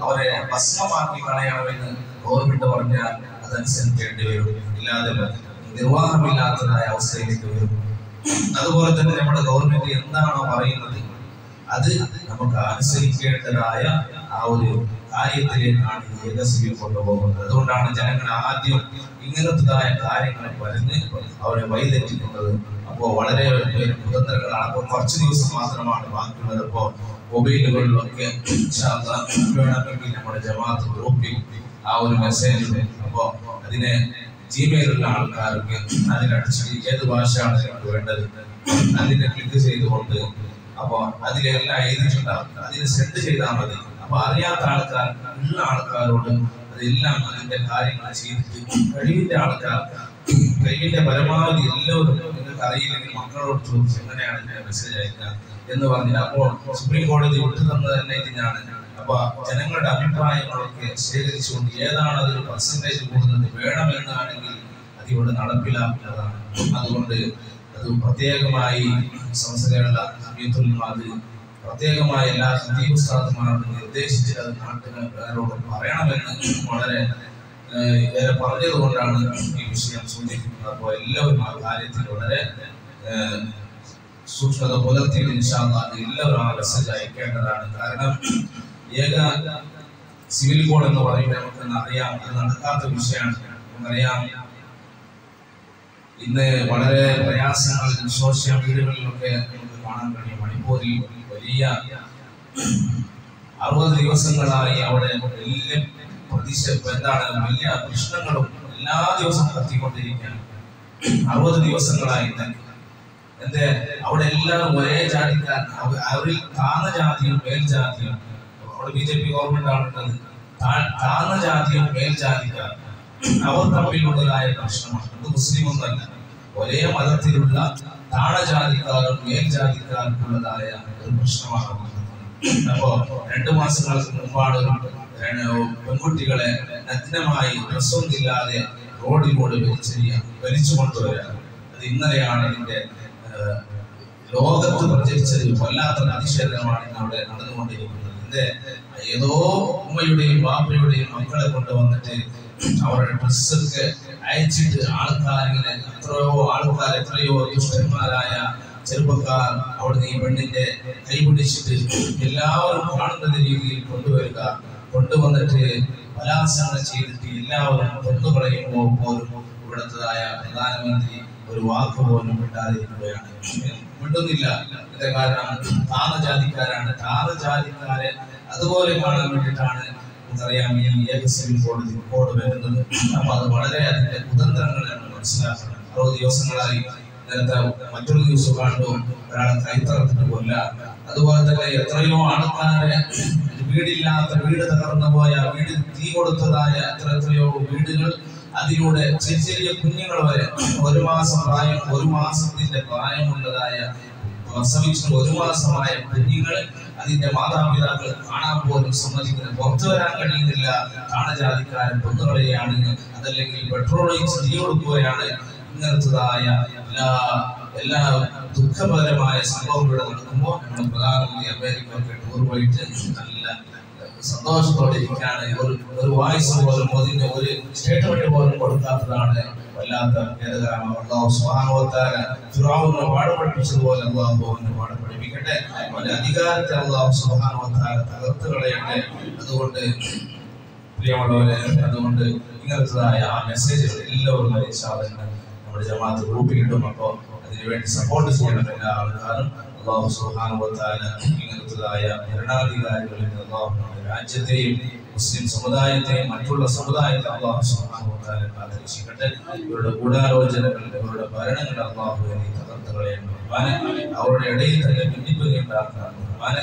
അവരെ ഭസ്മമാക്കി കളയണമെന്ന് ഗവൺമെന്റ് പറഞ്ഞാൽ അതനുസരിക്കേണ്ടി വരും. ഇല്ലാതെ നിർവാഹമില്ലാത്തതായ അവസ്ഥയിലേക്ക് വരും. അതുപോലെ തന്നെ നമ്മുടെ ഗവൺമെന്റ് എന്താണോ പറയുന്നത് അത് നമുക്ക് അനുസരിക്കേണ്ടതായ ആ ഒരു കാര്യത്തിലേക്കാണ് ഏകസ്വീ കൊണ്ടുപോകുന്നത്. അതുകൊണ്ടാണ് ജനങ്ങൾ ആദ്യം ഇങ്ങനത്തതായ കാര്യങ്ങൾ പറഞ്ഞ് അവരെ വഴിതെറ്റിക്കുന്നത്. അപ്പോൾ വളരെ കുതന്ത്രങ്ങളാണ് അപ്പോൾ കുറച്ച് ദിവസം മാത്രമാണ് ബാക്കിയുള്ളത്. അപ്പോൾ മൊബൈലുകളിലൊക്കെ വേണമെങ്കിൽ നമ്മുടെ ജമാഅത്ത് ഗ്രൂപ്പിൽ ആ ഒരു മെസ്സേജ് അപ്പോൾ അതിനെ ജിമെയിലുള്ള ആൾക്കാർക്ക് അതിനടിച്ചിട്ട് ഏത് ഭാഷയാണ് നിങ്ങൾക്ക് വേണ്ടത് അതിനെ ക്ലിക്ക് ചെയ്തുകൊണ്ട് അപ്പൊ അതിലെല്ലാം എഴുതിയിട്ടുണ്ടാവും അതിന് സെൻഡ് ചെയ്താൽ മതി. അപ്പൊ അറിയാത്ത ആൾക്കാർ ഉള്ള ആൾക്കാരോട് അതെല്ലാം അതിന്റെ കാര്യങ്ങൾ ചെയ്തിട്ട് കഴിവിന്റെ ആൾക്കാർ കഴിവിന്റെ പരമാവധി എല്ലാവരും നിങ്ങൾക്ക് അറിയില്ലെങ്കിൽ മക്കളോട് ചോദിച്ചു എങ്ങനെയാണ് എന്റെ മെസ്സേജ് അയക്കുക എന്ന് പറഞ്ഞാൽ അപ്പോൾ സുപ്രീം കോടതി വിട്ടു തന്നത് തന്നെ ഇതിനാണ് അപ്പൊ ജനങ്ങളുടെ അഭിപ്രായങ്ങളൊക്കെ ശേഖരിച്ചുകൊണ്ട് ഏതാണ് അതിൽ പെർസെന്റേജ് കൂടുന്നത് വേണമെന്നാണെങ്കിൽ അതിവിടെ നടപ്പിലാക്കുന്നതാണ് അതുകൊണ്ട് അത് പ്രത്യേകമായി സംസ്ഥകളുടെ അത് പ്രത്യേകമായ എല്ലാ ഹദീബ് ഉസ്താദുമാരോട് നിർദ്ദേശിച്ച് അത് നാട്ടുകാരോട് പറയണമെന്ന് വളരെ ഏറെ പറഞ്ഞത് കൊണ്ടാണ് ഈ വിഷയം സൂചിപ്പിക്കുന്നത്. അപ്പോൾ എല്ലാവരും ആ കാര്യത്തിൽ വളരെ സൂക്ഷ്മത പുലർത്തി ഇൻഷാല്ല എല്ലാവരും ആ മെസ്സേജ് അയക്കേണ്ടതാണ്. കാരണം ഏക സിവിൽ കോഡ് എന്ന് പറയുമ്പോൾ നമുക്ക് അറിയാം അത് നടക്കാത്ത വിഷയമാണ്. നമുക്കറിയാം ഇന്ന് വളരെ പ്രയാസങ്ങൾ സോഷ്യൽ മീഡിയകളിലൊക്കെ കാണാൻ കഴിയും മണിപ്പൂരിൽ വലിയ അറുപത് ദിവസങ്ങളായി അവിടെ എല്ലാം പ്രതിഷ എന്താണ് വലിയ പ്രശ്നങ്ങളും എല്ലാ ദിവസവും കത്തിക്കൊണ്ടിരിക്കുകയാണ് അറുപത് ദിവസങ്ങളായി തന്നെ. എന്റെ അവിടെ എല്ലാവരും ഒരേ ജാതിക്കാർ. അവ- അവരിൽ താന്ന ജാതിയും മേൽജാതിയും അവിടെ ബി ജെ പി ഗവൺമെന്റ് ആണുള്ളത് താന്ന ജാതിയും മേൽജാതിക്കാർ അവർ തമ്മിലുള്ളതായ പ്രശ്നമാണ്. അത് മുസ്ലിം ഒന്നല്ല. ഒരേ മതത്തിലുള്ള താണജാതിക്കാരും മേൽജാതിക്കാർക്കുള്ളതായ ഒരു പ്രശ്നമാണ് അപ്പോ രണ്ടു മാസങ്ങൾക്ക് മുമ്പാണ് പെൺകുട്ടികളെ നഗ്നമായി ഡ്രസ്സൊന്നില്ലാതെ റോഡിലൂടെ വലിച്ചെറിയ വലിച്ചു കൊണ്ടുവരിക അത് ഇന്നലെയാണ് ഇതിന്റെ ലോകത്ത് പ്രചരിച്ചത്. വല്ലാത്ത അതിശയമാണ് ഇന്ന് അവിടെ നടന്നുകൊണ്ടിരിക്കുന്നത്. ഏതോ ഉമ്മയുടെയും ബാപ്പയുടെയും മക്കളെ കൊണ്ടുവന്നിട്ട് അവരുടെ ഡ്രസ്സൊക്കെ അയച്ചിട്ട് ആൾക്കാരിങ്ങനെ എത്രയോ ആൾക്കാർ എത്രയോ ദുഷ്ടന്മാരായ ചെറുപ്പക്കാർ അവിടുന്ന് ഈ പെണ്ണിന്റെ കൈ പിടിച്ചിട്ട് എല്ലാവരും കാണുന്ന രീതിയിൽ കൊണ്ടുവരിക കൊണ്ടുവന്നിട്ട് ബലാത്സംഗം ചെയ്തിട്ട് എല്ലാവരും കൊന്നുകളയുമ്പോൾ പോലും ഇവിടുത്തതായ പ്രധാനമന്ത്രി ഒരു വാക്ക് പോലും വിട്ടാതിരിക്കുകയാണ് വിടുന്നില്ല ഇതിന്റെ കാരണം താന്ന താന്ന ജാതിക്കാരെ അതുപോലെ കാണാൻ വേണ്ടിയിട്ടാണ് നമുക്കറിയാം ഈ ഏക സിവിൽ കോടതി കോഡ് വരുന്നത്. അപ്പൊ അത് വളരെ അതിന്റെ കുതന്ത്രങ്ങൾ മനസ്സിലാക്കുന്നത് അറുപത് ദിവസങ്ങളായി നേരത്തെ മറ്റൊരു ദിവസം കണ്ടു. ഒരാളെ കൈത്തറത്തിട്ട് കൊല്ല. അതുപോലെ തന്നെ എത്രയോ ആൾക്കാരെ വീടില്ലാത്ത വീട് തകർന്നു പോയ വീട് തീ കൊടുത്തതായ എത്ര എത്രയോ വീടുകൾ അതിലൂടെ ചെറിയ ചെറിയ കുഞ്ഞുങ്ങൾ വരെ ഒരു മാസം പ്രായം ഒരു മാസത്തിന്റെ പ്രായമുള്ളതായ പ്രസവിച്ച ഒരു മാസമായ കുഞ്ഞുങ്ങൾ അതിന്റെ മാതാപിതാക്കൾ കാണാൻ പോലും സമ്മതിക്കുന്നത് പുറത്തു വരാൻ കഴിയുന്നില്ല. താണജാതിക്കാരൻ കൊന്നുകളയാണ് അതല്ലെങ്കിൽ ഒഴിച്ച് തീ കൊടുക്കുകയാണ് ഇങ്ങനത്തതായ എല്ലാ എല്ലാ ദുഃഖപരമായ സംഭവങ്ങൾ നടക്കുമ്പോൾ നമ്മൾ പ്രധാനമന്ത്രി അമേരിക്ക ഒക്കെ ടൂർ പോയിട്ട് നല്ല സന്തോഷത്തോടെ ഇരിക്കുകയാണ്. ഒരു ഒരു വായിസ് പോലും അതിന് ഒരു സ്റ്റേറ്റ്മെന്റ് പോലും കൊടുക്കാത്തതാണ് വല്ലാത്ത ഭേദകരമാണ് അള്ളാഹു സുബ്ഹാനഹുവതആല ഫിറഔനെ പാഠം പഠിപ്പിച്ചതുപോലെ അള്ളാഹു അവനെ പാഠം പഠിപ്പിക്കട്ടെ അവന്റെ അധികാരത്തെ അള്ളാഹു സുഹാനോത്താര തകർത്ത് കളയട്ടെ. അതുകൊണ്ട് പ്രിയമുള്ളവരെ അതുകൊണ്ട് ഇങ്ങനത്തതായ ആ മെസ്സേജുകൾ എല്ലാവരും നമ്മുടെ ജമാഅത്ത് ഗ്രൂപ്പിൽ ഇടും. അപ്പോൾ അതിനുവേണ്ടി സപ്പോർട്ട് ചെയ്യണം എല്ലാവരും അള്ളാഹു സുബ്ഹാനഹുവതആല ഇങ്ങനത്തതായ ഭരണാധികാരികളിൽ നിന്ന് അള്ളാഹു രാജ്യത്തെയും മുസ്ലിം സമുദായത്തെയും മറ്റുള്ള സമുദായത്തെ അള്ളാഹു സുബ്ഹാനഹുവതആല കാത്തിരക്ഷിക്കട്ടെ ഇവരുടെ ഗൂഢാലോചനകൾ ഇവരുടെ ഭരണങ്ങൾ അള്ളാഹു നീ തകർത്ത് കളയണം റഹ്മാനെ അവരുടെ ഇടയിൽ തന്നെ ഭിന്നിപ്പുകയുണ്ടാക്കണം റഹ്മാനെ